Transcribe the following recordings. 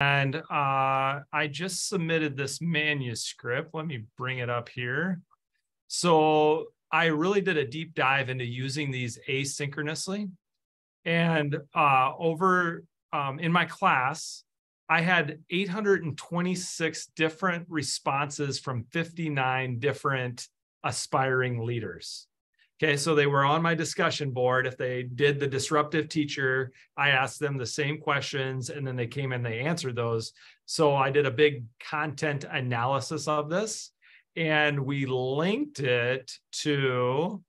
And uh, I just submitted this manuscript. Let me bring it up here. So I really did a deep dive into using these asynchronously. And uh, over um, in my class, I had 826 different responses from 59 different aspiring leaders. Okay, so they were on my discussion board. If they did the disruptive teacher, I asked them the same questions and then they came and they answered those. So I did a big content analysis of this and we linked it to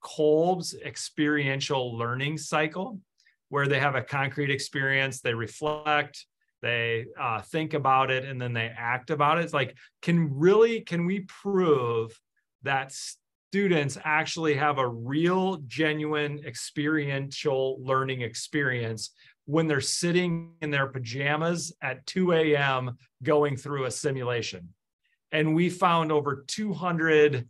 Kolb's experiential learning cycle, where they have a concrete experience, they reflect, they uh, think about it, and then they act about it. It's like, can really, can we prove that students actually have a real, genuine, experiential learning experience when they're sitting in their pajamas at 2 a.m. going through a simulation? and we found over 200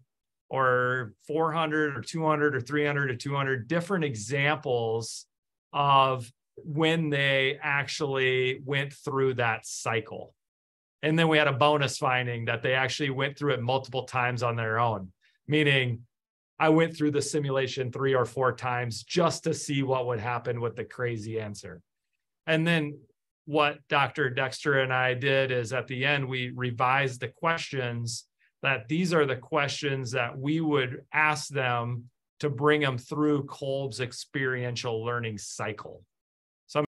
or 400 or 200 or 300 or 200 different examples of when they actually went through that cycle. And then we had a bonus finding that they actually went through it multiple times on their own, meaning I went through the simulation three or four times just to see what would happen with the crazy answer. And then what Dr. Dexter and I did is at the end, we revised the questions that these are the questions that we would ask them to bring them through Kolb's experiential learning cycle.